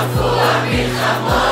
Full of peace and.